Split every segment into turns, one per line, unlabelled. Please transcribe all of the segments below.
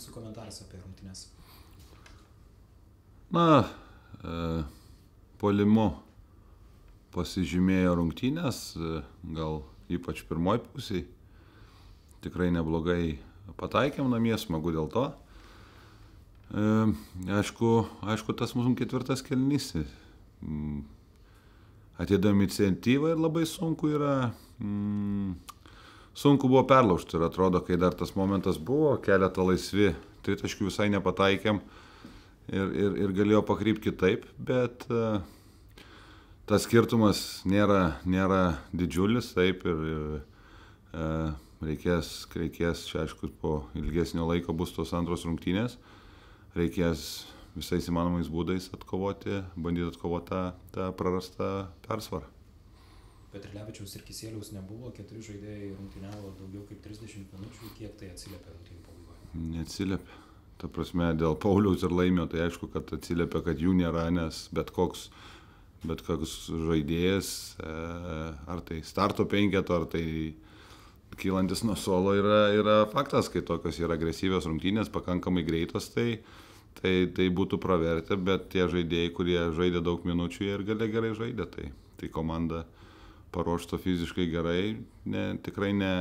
jūsų komentaras apie rungtynės?
Na, e, polimu pasižymėjo rungtynės, e, gal ypač pirmoji pusiai. Tikrai neblogai pataikėm namie, smagu dėl to. E, aišku, aišku, tas mūsų ketvirtas kelnys. Mm, Atėdami iniciatyvą ir labai sunku yra, mm, sunku buvo perlaužti ir atrodo, kai dar tas momentas buvo, keletą laisvi, tritaškių visai nepataikėm ir, ir, ir galėjo pakrypti kitaip, bet uh, tas skirtumas nėra, nėra didžiulis, taip ir, ir uh, reikės, reikės, čia aišku, po ilgesnio laiko bus tos antros rungtynės, reikės visais įmanomais būdais atkovoti, bandyti atkovoti tą, tą prarastą persvarą.
Petrilevičiaus ir Kisėliaus nebuvo, keturi žaidėjai rungtyniavo daugiau kaip 30 minučių, kiek tai atsiliepia rungtynių pabaigoje?
Neatsiliepia. Ta prasme, dėl Pauliaus ir laimio, tai aišku, kad atsiliepia, kad jų nėra, nes bet koks, bet koks žaidėjas, e, ar tai starto penketo, ar tai kylantis nuo suolo yra, yra faktas, kai tokios yra agresyvios rungtynės, pakankamai greitos, tai tai, tai būtų pravertę, bet tie žaidėjai, kurie žaidė daug minučių, jie ir gale gerai žaidė. Tai, tai komanda paruošta fiziškai gerai, ne, tikrai ne,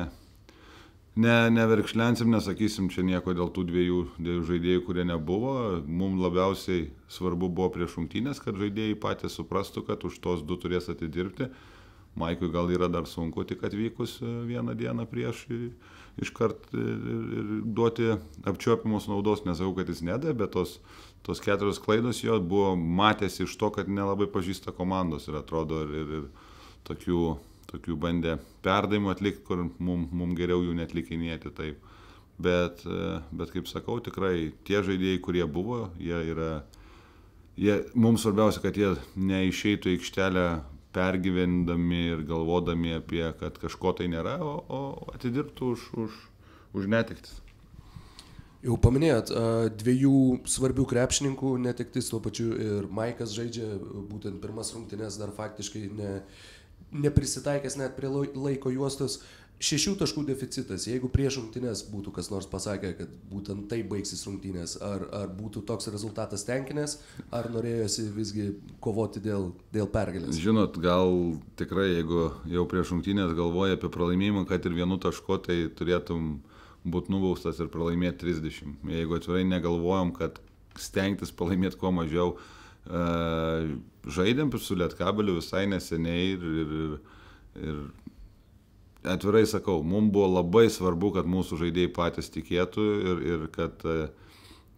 ne, neverkšlensim, nesakysim čia nieko dėl tų dviejų, dviejų žaidėjų, kurie nebuvo. Mums labiausiai svarbu buvo prieš rungtynės, kad žaidėjai patys suprastų, kad už tos du turės atidirbti. Maikui gal yra dar sunku tik atvykus vieną dieną prieš iškart ir duoti apčiuopimus naudos, nesakau, kad jis nedė, bet tos, tos keturios klaidos jo buvo matėsi iš to, kad nelabai pažįsta komandos ir atrodo ir, ir, ir tokių, tokių bandė perdavimų atlikti, kur mums mum geriau jų netlikinėti taip. Bet, bet kaip sakau, tikrai tie žaidėjai, kurie buvo, jie yra, jie, mums svarbiausia, kad jie neišeitų į aikštelę pergyvendami ir galvodami apie, kad kažko tai nėra, o, o atidirbtų už, už, už netiktis.
Jau paminėjot, dviejų svarbių krepšininkų netiktis, tuo pačiu ir Maikas žaidžia būtent pirmas rungtynės dar faktiškai ne, neprisitaikęs net prie laiko juostos šešių taškų deficitas, jeigu prieš rungtynės būtų kas nors pasakę, kad būtent tai baigsis rungtynės, ar, ar būtų toks rezultatas tenkinęs, ar norėjosi visgi kovoti dėl, dėl pergalės?
Žinot, gal tikrai, jeigu jau prieš rungtynės galvoja apie pralaimėjimą, kad ir vienu tašku, tai turėtum būti nubaustas ir pralaimėti 30. Jeigu atvirai negalvojom, kad stengtis pralaimėti kuo mažiau, uh, žaidėm su Lietkabeliu visai neseniai ir, ir, ir atvirai sakau, mums buvo labai svarbu, kad mūsų žaidėjai patys tikėtų ir, ir kad uh,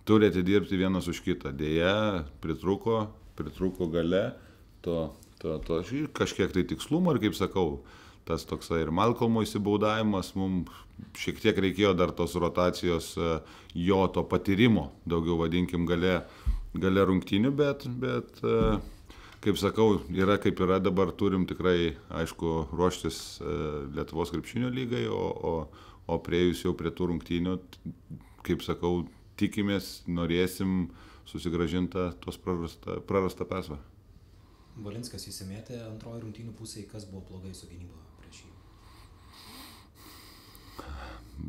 turi atidirbti vienas už kitą. Deja, pritruko, pritruko gale to, to, to kažkiek tai tikslumo ir kaip sakau, tas toksai ir Malkolmo įsibaudavimas, mums šiek tiek reikėjo dar tos rotacijos uh, jo to patyrimo, daugiau vadinkim gale, gale rungtinių, bet, bet uh, kaip sakau, yra kaip yra, dabar turim tikrai, aišku, ruoštis e, Lietuvos krepšinio lygai, o, o, o prieėjus jau prie tų rungtynių, kaip sakau, tikimės, norėsim susigražintą tos prarastą, prarastą persvarą.
Valinskas įsimėtė antroji rungtynių pusėje, kas buvo blogai su gynyba prieš jį?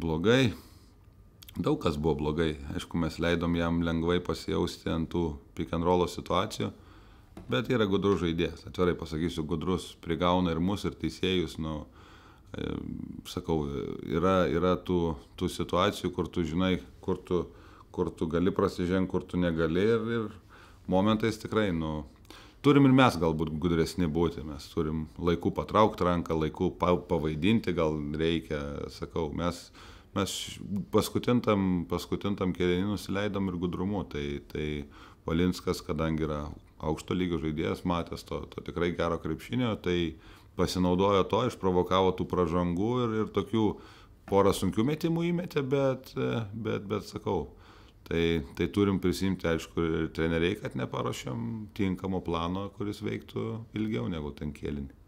Blogai. Daug kas buvo blogai. Aišku, mes leidom jam lengvai pasijausti ant tų roll situacijų bet yra gudrus žaidėjas. Atvirai pasakysiu, gudrus prigauna ir mus, ir teisėjus. Nu, e, sakau, yra, yra tų, tų situacijų, kur tu žinai, kur tu, kur tu gali prasižengti, kur tu negali ir, ir momentais tikrai, nu, turim ir mes galbūt gudresni būti, mes turim laiku patraukti ranką, laiku pavaidinti gal reikia, sakau, mes, mes paskutintam, paskutintam kėlinį nusileidom ir gudrumu, tai, tai Valinskas, kadangi yra aukšto lygio žaidėjas, matęs to, to tikrai gero krepšinio, tai pasinaudojo to, išprovokavo tų pražangų ir, ir tokių porą sunkių metimų įmetė, bet, bet, bet sakau, tai, tai turim prisimti, aišku, ir treneriai, kad neparuošėm tinkamo plano, kuris veiktų ilgiau negu ten kėlinį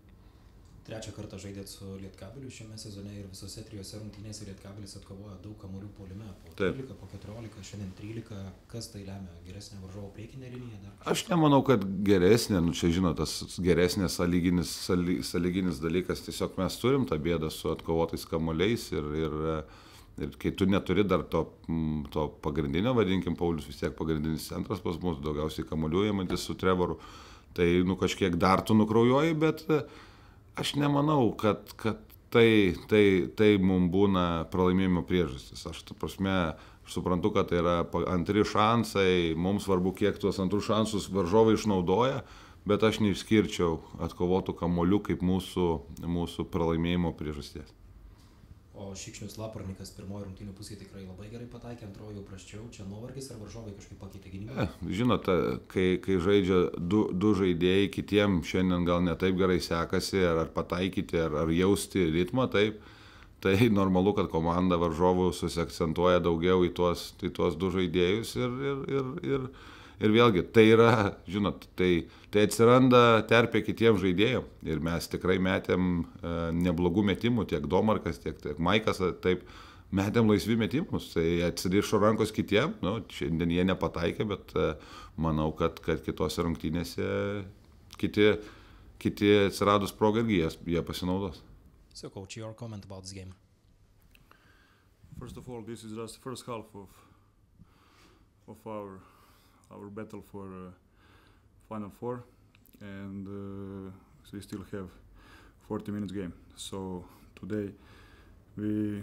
trečią kartą žaidėt su Lietkabeliu šiame sezone ir visose trijose rungtynėse Lietkabelis atkovojo daug kamurių polime. Po 13, po 14, šiandien 13. Kas tai lemia? Geresnė varžovo priekinė linija? Dar?
Aš nemanau, kad geresnė, nu čia žinot, tas geresnės sąlyginis, sąlyginis dalykas, tiesiog mes turim tą bėdą su atkovotais kamuoliais ir, ir Ir kai tu neturi dar to, to pagrindinio, vadinkim, Paulius vis tiek pagrindinis centras pas mus, daugiausiai kamuoliuojamantis su Trevoru, tai nu kažkiek dar tu nukraujoji, bet aš nemanau, kad, kad tai, tai, tai mums būna pralaimėjimo priežastis. Aš, ta prasme, suprantu, kad tai yra antri šansai, mums svarbu, kiek tuos antrus šansus varžovai išnaudoja, bet aš neišskirčiau atkovotų kamolių kaip mūsų, mūsų pralaimėjimo priežasties.
O Šikšnius Laparnikas pirmojo rungtynių pusėje tikrai labai gerai pataikė, antrojo jau praščiau. Čia nuovargis ar varžovai kažkaip pakeitė gynybą?
E, žinot, kai, kai žaidžia du, du žaidėjai, kitiem šiandien gal netaip gerai sekasi, ar, ar pataikyti, ar, ar jausti ritmą, taip, tai normalu, kad komanda varžovų susiakcentuoja daugiau į tuos, į tuos du žaidėjus ir, ir, ir, ir Ir vėlgi, tai yra, žinot, tai, tai atsiranda terpė kitiems žaidėjams. Ir mes tikrai metėm e, neblogų metimų, tiek Domarkas, tiek, tiek Maikas, taip, metėm laisvi metimus. Tai atsirišo rankos kitiems, nu, šiandien jie nepataikė, bet e, manau, kad, kad kitose rungtynėse kiti, kiti atsiradus progą irgi jie, jie pasinaudos.
So, coach, your comment about this game?
First of all, this is just the first half of of our battle for uh, Final Four, and uh, we still have 40 minutes game. So today we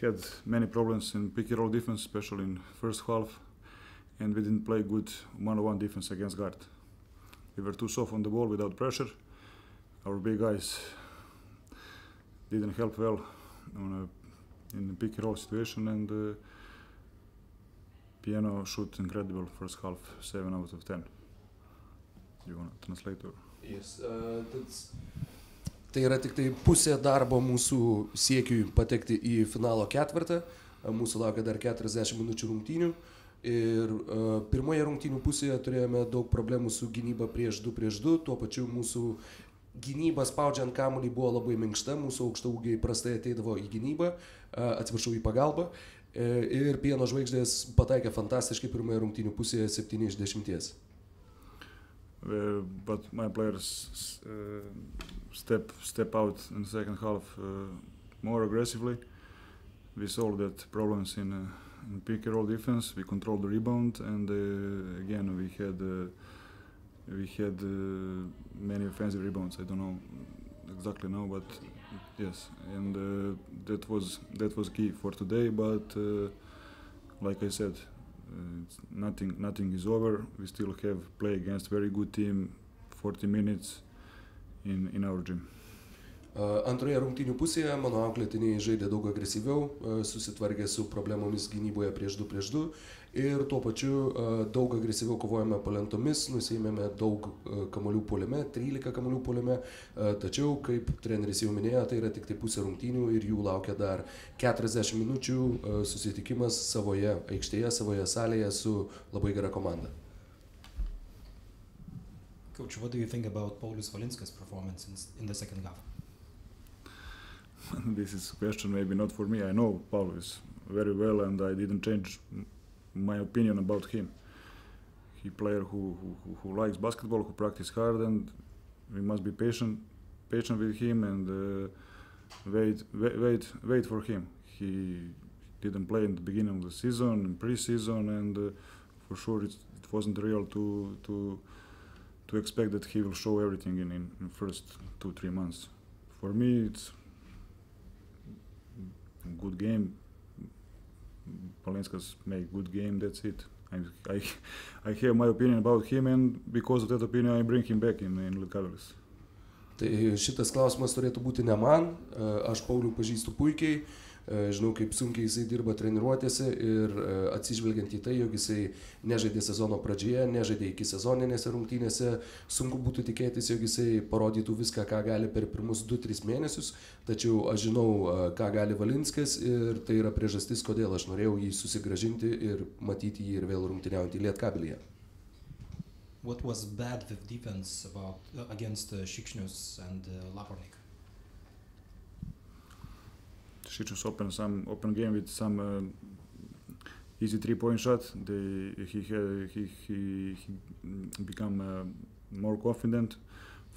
had many problems in pick and roll defense, especially in first half, and we didn't play good one-on-one defense against guard. We were too soft on the ball without pressure. Our big guys didn't help well a, in the pick and roll situation, and uh, Piano shoot incredible first half, 7 out of 10. You want to translate or?
Yes, uh, that's... Tai yra tik tai pusė darbo mūsų siekiui patekti į finalo ketvirtą. Mūsų laukia dar 40 minučių rungtynių. Ir uh, pirmoje rungtynių pusėje turėjome daug problemų su gynyba prieš 2 prieš 2. Tuo pačiu mūsų gynyba spaudžiant kamuolį buvo labai minkšta, mūsų aukštaugiai prastai ateidavo į gynybą, uh, atsiprašau, į pagalbą. E, ir pieno žvaigždės pataikė fantastiškai pirmoje rungtynių pusėje 7 iš 10.
Uh, but my players uh, step step out in the second half uh, more aggressively. We solved that problems in, uh, in pick and roll defense. We controlled the rebound, and uh, again we had uh, we had uh, many offensive rebounds. I don't know exactly now, but yes, and uh, that was that was key for today. But uh, like I said, uh, nothing nothing is over. We still have play against very good team, 40 minutes in in our gym.
Antroje rungtynių pusėje mano auklėtiniai žaidė daug agresyviau, susitvarkė su problemomis gynyboje prieš 2 prieš 2 ir tuo pačiu daug agresyviau kovojame palentomis, nusėmėme daug kamolių poliame, 13 kamolių poliame, tačiau, kaip treneris jau minėjo, tai yra tik tai pusė rungtynių ir jų laukia dar 40 minučių susitikimas savoje aikštėje, savoje salėje su labai gera komanda.
Coach, what do you think about Paulius Valinskas performance in, in the second half?
this is a question maybe not for me. I know Paulus very well, and I didn't change my opinion about him. He player who, who, who likes basketball, who practice hard, and we must be patient, patient with him and uh, wait, wait, wait, wait for him. He didn't play in the beginning of the season, in pre-season, and uh, for sure it, it wasn't real to to to expect that he will show everything in in, in first two three months. For me, it's good game. Palinskas make good game. That's it. I, I, I have my opinion about him, and because of that opinion, I bring him back in, in Lietkabelis.
Tai šitas klausimas turėtų būti ne man, aš Paulių pažįstu puikiai, žinau, kaip sunkiai jisai dirba treniruotėse ir e, atsižvelgiant į tai, jog jisai nežaidė sezono pradžioje, nežaidė iki sezoninėse rungtynėse, sunku būtų tikėtis, jog jisai parodytų viską, ką gali per pirmus 2-3 mėnesius, tačiau aš žinau, e, ką gali Valinskas ir tai yra priežastis, kodėl aš norėjau jį susigražinti ir matyti jį ir vėl rungtyniauti Lietkabilije.
What was bad with defense about uh, against uh, Shikšnius and uh, Lapornik?
Šičius open some open game with some uh, easy three point shot. They, he, he, he, he become uh, more confident.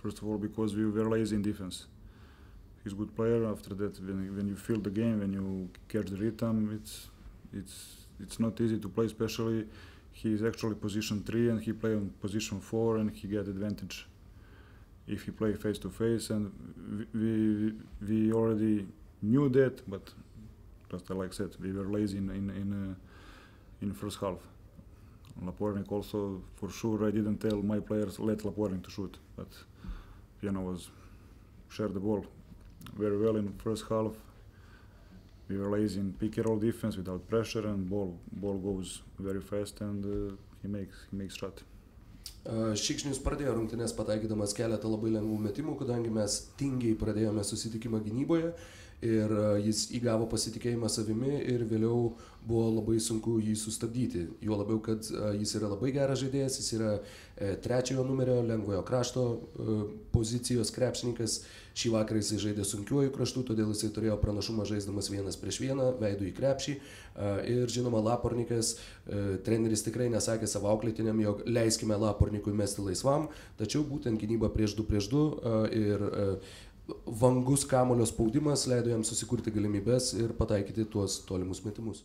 First of all, because we were lazy in defense. He he's good player. After that, when when you feel the game, when you catch the rhythm, it's it's it's not easy to play. Especially, he's actually position three and he play on position four and he get advantage if he play face to face. And we we already knew that, but just like I said, we were lazy in in in, uh, in first half. Lapornik also, for sure, I didn't tell my players let Lapornik to shoot, but Vienna was share the ball very well in first half. We were lazy in pick and roll defense without pressure, and ball ball goes very fast, and uh, he makes he makes shot.
Šikšnius pradėjo rungtynės pataikydamas keletą labai lengvų metimų, kadangi mes tingiai pradėjome susitikimą gynyboje ir jis įgavo pasitikėjimą savimi ir vėliau buvo labai sunku jį sustabdyti. Juo labiau, kad jis yra labai geras žaidėjas, jis yra trečiojo numerio lengvojo krašto pozicijos krepšininkas. Šį vakarą jis žaidė sunkiuoju kraštu, todėl jisai turėjo pranašumą žaisdamas vienas prieš vieną, veidų į krepšį. Ir žinoma, Lapornikas, treneris tikrai nesakė savo auklėtiniam, jog leiskime Lapornikui mesti laisvam, tačiau būtent gynyba prieš 2 prieš 2 ir vangus kamulio spaudimas leido jam susikurti galimybės ir pataikyti tuos tolimus metimus